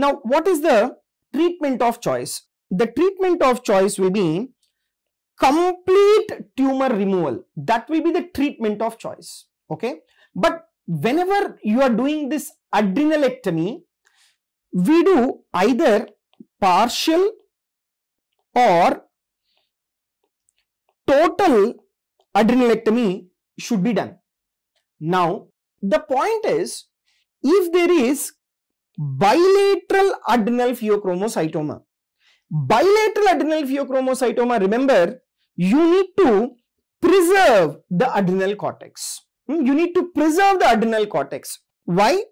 Now, what is the treatment of choice? The treatment of choice will be complete tumor removal. That will be the treatment of choice. Okay. But whenever you are doing this adrenalectomy, we do either partial or total adrenalectomy should be done. Now, the point is, if there is bilateral adrenal pheochromocytoma, bilateral adrenal pheochromocytoma, remember, you need to preserve the adrenal cortex. Hmm, you need to preserve the adrenal cortex. Why?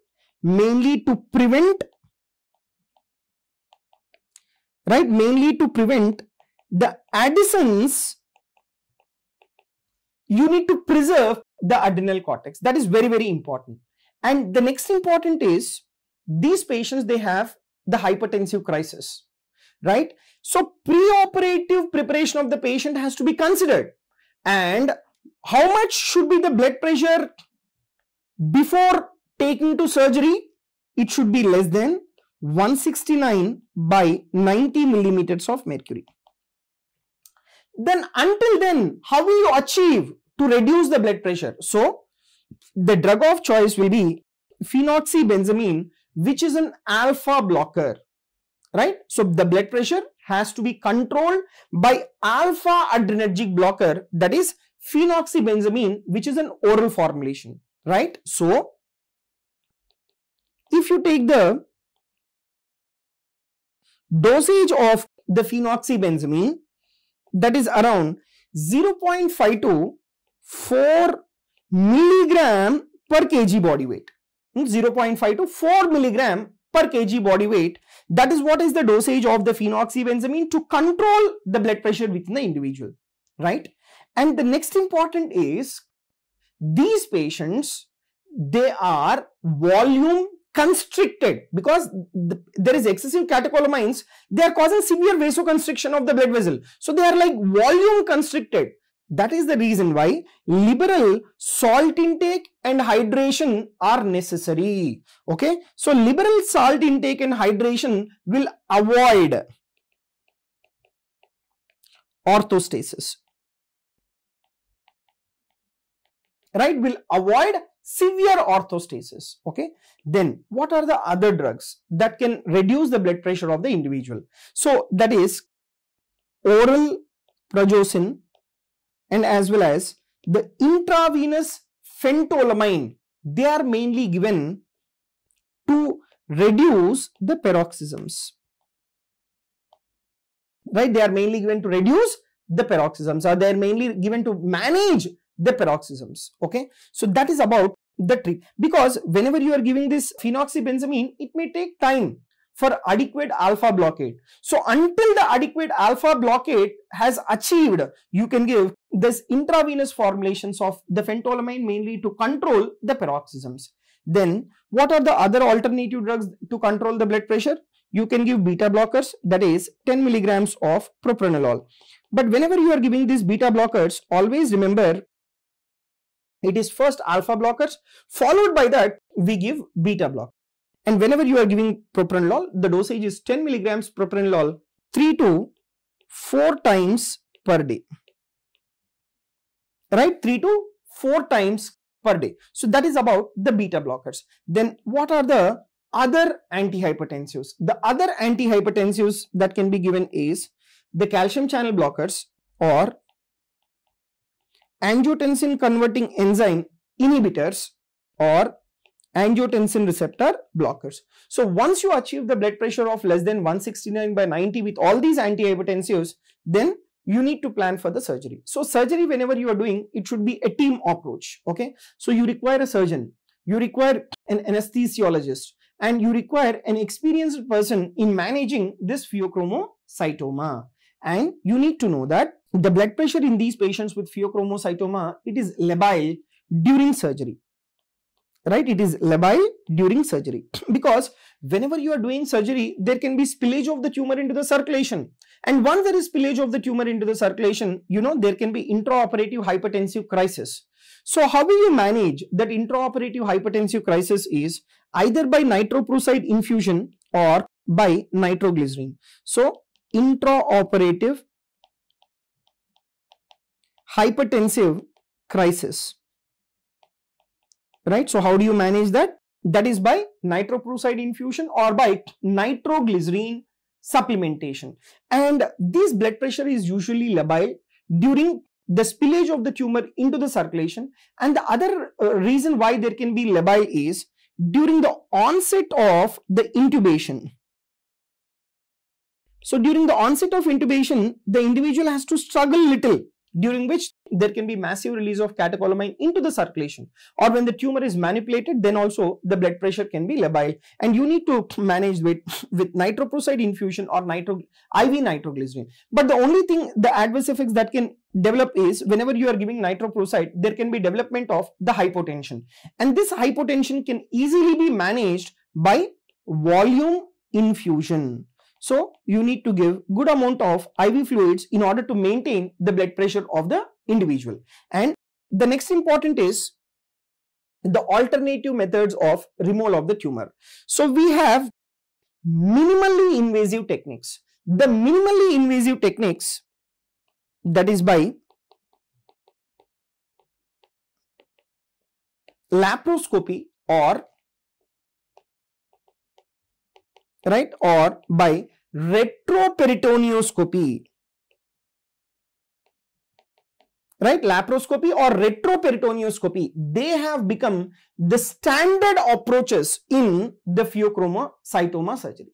Mainly to prevent, right? Mainly to prevent the Addison's. You need to preserve the adrenal cortex. That is very, very important. And the next important is these patients, they have the hypertensive crisis, right? So preoperative preparation of the patient has to be considered. And how much should be the blood pressure before taking to surgery? It should be less than 169 by 90 millimeters of mercury. Then until then, how will you achieve to reduce the blood pressure. So, the drug of choice will be phenoxybenzamine, which is an alpha blocker, right? So, the blood pressure has to be controlled by alpha adrenergic blocker, that is phenoxybenzamine, which is an oral formulation, right? So, if you take the dosage of the phenoxybenzamine, that is around 0.52 4 milligram per kg body weight. Hmm, 0.5 to 4 milligram per kg body weight. That is what is the dosage of the phenoxybenzamine to control the blood pressure within the individual, right? And the next important is these patients, they are volume constricted because the, there is excessive catecholamines. They are causing severe vasoconstriction of the blood vessel. So they are like volume constricted. That is the reason why liberal salt intake and hydration are necessary. Okay. So, liberal salt intake and hydration will avoid orthostasis. Right. Will avoid severe orthostasis. Okay. Then what are the other drugs that can reduce the blood pressure of the individual? So, that is oral prazosin and as well as the intravenous phentolamine, they are mainly given to reduce the paroxysms. Right? They are mainly given to reduce the paroxysms or they are mainly given to manage the paroxysms. Okay. So that is about the trick because whenever you are giving this phenoxybenzamine, it may take time for adequate alpha blockade. So until the adequate alpha blockade has achieved, you can give this intravenous formulations of the phentolamine mainly to control the paroxysms. Then what are the other alternative drugs to control the blood pressure? You can give beta blockers that is 10 milligrams of propranolol. But whenever you are giving these beta blockers, always remember it is first alpha blockers followed by that we give beta block. And whenever you are giving propranolol, the dosage is 10 milligrams propranolol 3 to 4 times per day. Right? 3 to 4 times per day. So that is about the beta blockers. Then what are the other antihypertensives? The other antihypertensives that can be given is the calcium channel blockers or angiotensin converting enzyme inhibitors or angiotensin receptor blockers. So once you achieve the blood pressure of less than 169 by 90 with all these antihypertensives, then you need to plan for the surgery. So surgery whenever you are doing, it should be a team approach. Okay. So you require a surgeon, you require an anesthesiologist and you require an experienced person in managing this pheochromocytoma. And you need to know that the blood pressure in these patients with pheochromocytoma, it is labile during surgery right it is labile during surgery because whenever you are doing surgery there can be spillage of the tumor into the circulation and once there is spillage of the tumor into the circulation you know there can be intraoperative hypertensive crisis so how will you manage that intraoperative hypertensive crisis is either by nitroprusside infusion or by nitroglycerin. So intraoperative hypertensive crisis. Right. So how do you manage that? That is by nitroprusside infusion or by nitroglycerin supplementation. And this blood pressure is usually labile during the spillage of the tumor into the circulation. And the other uh, reason why there can be labile is during the onset of the intubation. So during the onset of intubation, the individual has to struggle little during which there can be massive release of catecholamine into the circulation. Or when the tumor is manipulated then also the blood pressure can be labile. And you need to manage with with nitroprusside infusion or nitro IV nitroglycerin. But the only thing the adverse effects that can develop is whenever you are giving nitroprusside there can be development of the hypotension. And this hypotension can easily be managed by volume infusion so you need to give good amount of IV fluids in order to maintain the blood pressure of the individual. And the next important is the alternative methods of removal of the tumor. So we have minimally invasive techniques. The minimally invasive techniques that is by laparoscopy or right? Or by retroperitoneoscopy. Right? Laparoscopy or retroperitoneoscopy they have become the standard approaches in the pheochromocytoma surgery.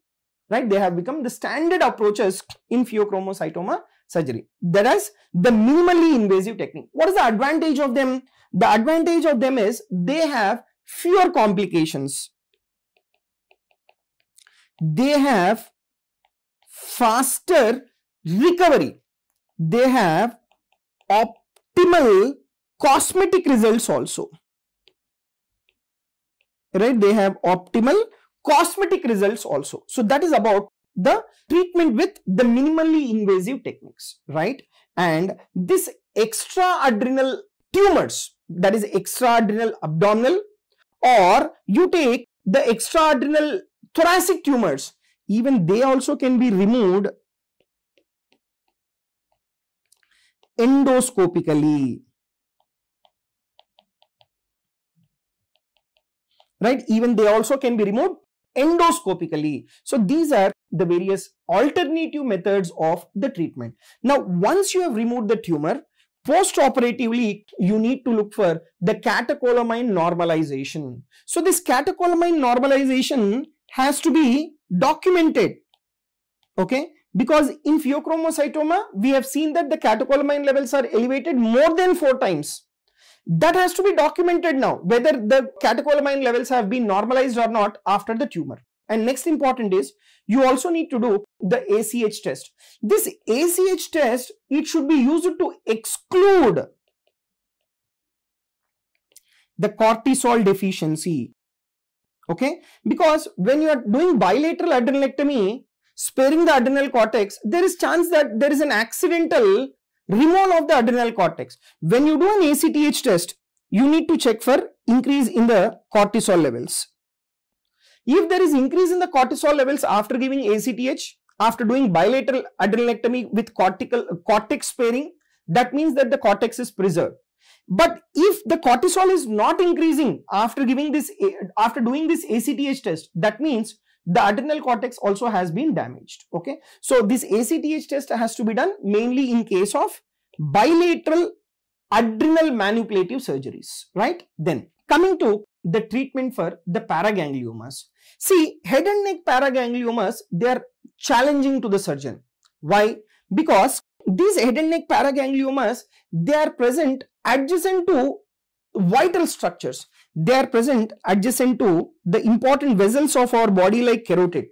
Right? They have become the standard approaches in pheochromocytoma surgery. That is the minimally invasive technique. What is the advantage of them? The advantage of them is they have fewer complications they have faster recovery. They have optimal cosmetic results also. Right? They have optimal cosmetic results also. So that is about the treatment with the minimally invasive techniques, right? And this extra-adrenal tumors, that is extra-adrenal abdominal, or you take the extra-adrenal thoracic tumors even they also can be removed endoscopically. Right? Even they also can be removed endoscopically. So these are the various alternative methods of the treatment. Now once you have removed the tumor post-operatively you need to look for the catecholamine normalization. So this catecholamine normalization has to be documented. Okay, because in pheochromocytoma, we have seen that the catecholamine levels are elevated more than four times. That has to be documented now, whether the catecholamine levels have been normalized or not after the tumor. And next important is, you also need to do the ACTH test. This ACTH test, it should be used to exclude the cortisol deficiency okay? Because when you are doing bilateral adrenalectomy sparing the adrenal cortex there is chance that there is an accidental removal of the adrenal cortex. When you do an ACTH test you need to check for increase in the cortisol levels. If there is increase in the cortisol levels after giving ACTH after doing bilateral adrenalectomy with cortical uh, cortex sparing that means that the cortex is preserved but if the cortisol is not increasing after giving this, after doing this ACTH test, that means the adrenal cortex also has been damaged. Okay. So this ACTH test has to be done mainly in case of bilateral adrenal manipulative surgeries, right? Then coming to the treatment for the paragangliomas. See, head and neck paragangliomas, they are challenging to the surgeon. Why? Because these head and neck paragangliomas, they are present adjacent to vital structures. They are present adjacent to the important vessels of our body like carotid.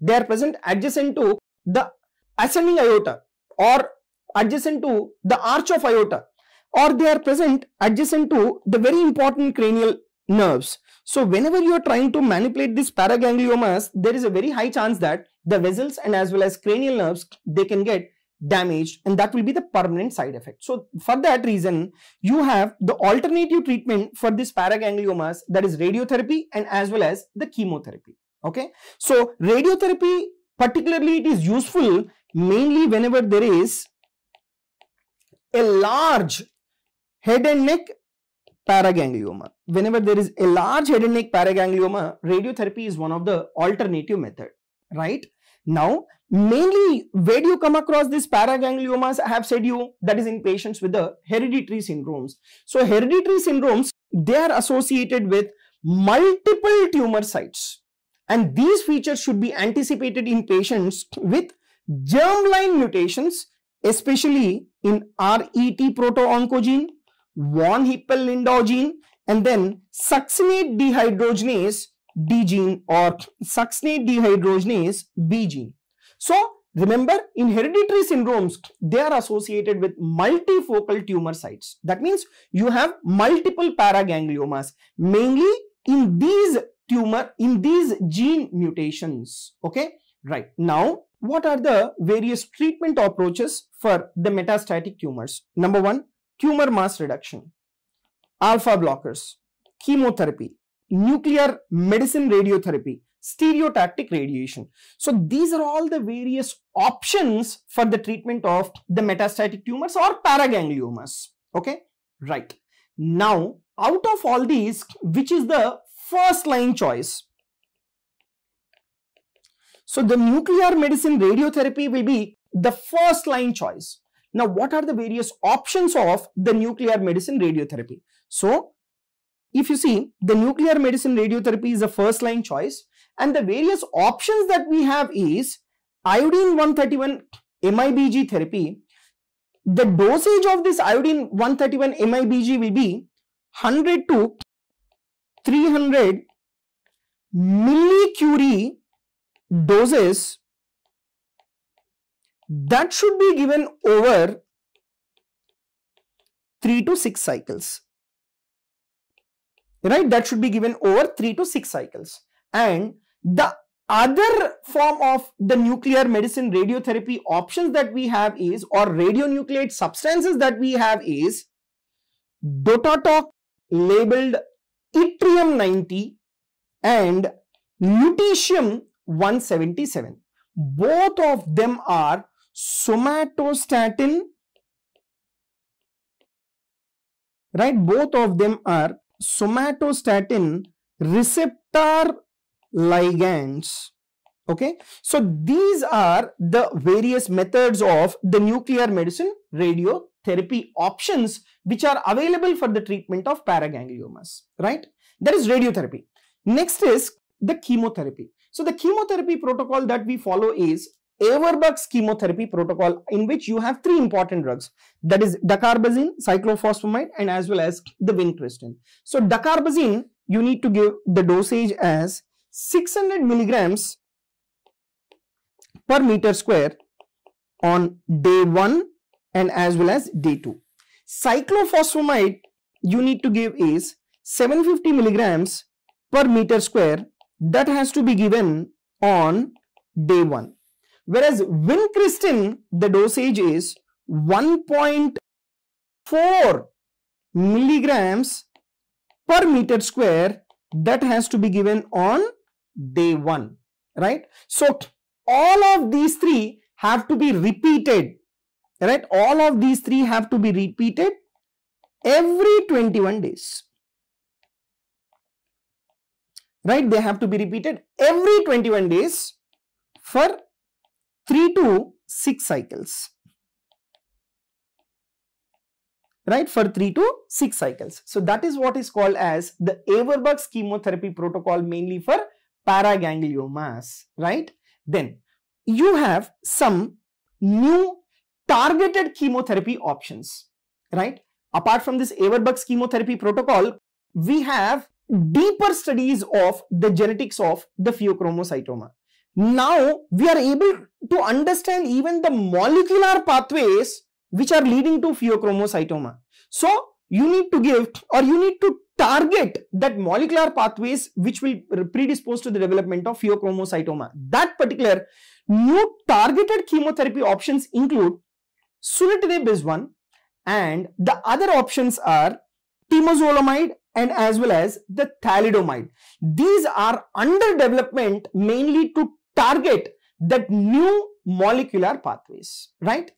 They are present adjacent to the ascending aorta or adjacent to the arch of aorta or they are present adjacent to the very important cranial nerves. So whenever you are trying to manipulate these paragangliomas, there is a very high chance that the vessels and as well as cranial nerves, they can get damaged and that will be the permanent side effect. So for that reason, you have the alternative treatment for this paragangliomas that is radiotherapy and as well as the chemotherapy. Okay. So radiotherapy, particularly it is useful mainly whenever there is a large head and neck paraganglioma. Whenever there is a large head and neck paraganglioma, radiotherapy is one of the alternative method, right? Now, mainly where do you come across these paragangliomas? I have said you that is in patients with the hereditary syndromes. So, hereditary syndromes, they are associated with multiple tumor sites and these features should be anticipated in patients with germline mutations, especially in RET proto-oncogene, von Hippel-Lindau gene, and then succinate dehydrogenase D gene or succinate dehydrogenase B gene. So, remember in hereditary syndromes, they are associated with multifocal tumor sites. That means you have multiple paragangliomas, mainly in these tumor, in these gene mutations. Okay, right. Now, what are the various treatment approaches for the metastatic tumors? Number one, tumor mass reduction, alpha blockers, chemotherapy, nuclear medicine radiotherapy, stereotactic radiation. So these are all the various options for the treatment of the metastatic tumors or paragangliomas. Okay, right. Now, out of all these, which is the first line choice? So the nuclear medicine radiotherapy will be the first line choice. Now, what are the various options of the nuclear medicine radiotherapy? So, if you see, the nuclear medicine radiotherapy is the first line choice and the various options that we have is iodine 131 MIBG therapy. The dosage of this iodine 131 MIBG will be 100 to 300 millicurie doses that should be given over 3 to 6 cycles. Right? That should be given over 3 to 6 cycles. And the other form of the nuclear medicine radiotherapy options that we have is or radionuclide substances that we have is Dotatoc labeled yttrium 90 and lutetium 177 both of them are somatostatin right? Both of them are somatostatin receptor ligands. Okay? So these are the various methods of the nuclear medicine radiotherapy options which are available for the treatment of paragangliomas right? That is radiotherapy. Next is the chemotherapy. So the chemotherapy protocol that we follow is Averbuch's chemotherapy protocol in which you have three important drugs. That is dacarbazine, cyclophosphamide and as well as the vincristine. So dacarbazine you need to give the dosage as 600 milligrams per meter square on day 1 and as well as day 2. Cyclophosphamide you need to give is 750 milligrams per meter square that has to be given on day 1 Whereas vincristine, the dosage is 1.4 milligrams per meter square that has to be given on day one, right? So, all of these three have to be repeated, right? All of these three have to be repeated every 21 days, right? They have to be repeated every 21 days for 3 to 6 cycles right for 3 to 6 cycles so that is what is called as the Averbuch's chemotherapy protocol mainly for paragangliomas right? Then you have some new targeted chemotherapy options right? Apart from this Averbuch's chemotherapy protocol we have deeper studies of the genetics of the pheochromocytoma. Now we are able to understand even the molecular pathways which are leading to pheochromocytoma. So you need to give or you need to target that molecular pathways which will predispose to the development of pheochromocytoma. That particular new targeted chemotherapy options include sunitinib is one and the other options are temozolomide and as well as the thalidomide. These are under development mainly to target that new molecular pathways, right?